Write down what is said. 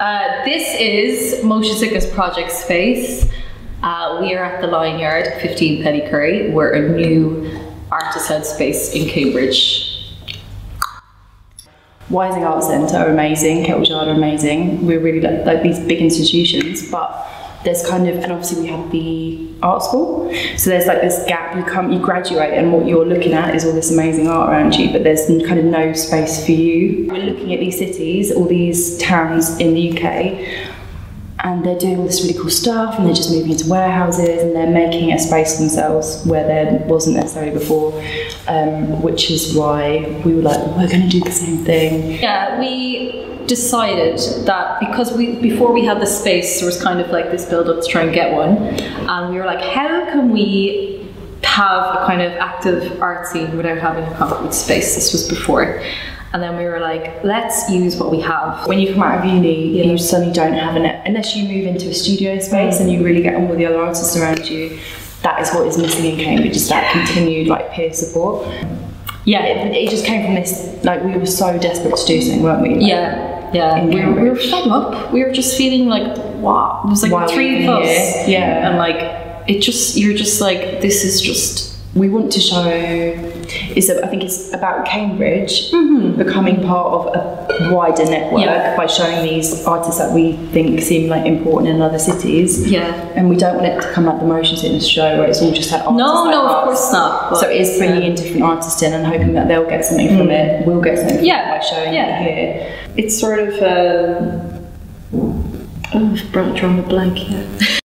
Uh, this is Motion Sickness Project Space. Uh, we are at the Lion Yard, 15 Petty Cury. We're a new artist head space in Cambridge. Wysing Arts Centre are amazing, Kettle Yard are amazing. We're really like these big institutions, but there's kind of and obviously we have the art school. So there's like this gap. You come you graduate and what you're looking at is all this amazing art around you but there's kind of no space for you. We're looking at these cities all these towns in the UK and they're doing all this really cool stuff and they're just moving into warehouses and they're making a space themselves where there wasn't necessarily before um, which is why we were like we're going to do the same thing. Yeah, we decided that because we before we had the space there was kind of like this build up to try and get one. And we were like how can we have a kind of active art scene without having a concrete space? This was before and then we were like let's use what we have when you come out of uni, you suddenly don't have an unless you move into a studio space and you really get on with the other artists around you. That is what is missing in Cambridge is that continued like peer support. yeah It, it just came from this like we were so desperate to do something, weren't we? Like, yeah yeah we were, we were fed up we were just feeling like wow it was like three of us? Yeah. and like it just you're just like this is just we want to show is I think it's about Cambridge Mm-hmm. becoming part of a wider network Yeah. by showing these artists that we think seem like important in other cities. Yeah. And we don't want it to come like the motion sickness show where it's all just had artists. No, like no, of course not, So it is bringing in different artists in and hoping that they'll get something from it. We'll get something from Mm. Yeah, it by showing yeah. it here. It's sort of um, oh, I've brought- drawn a blank here.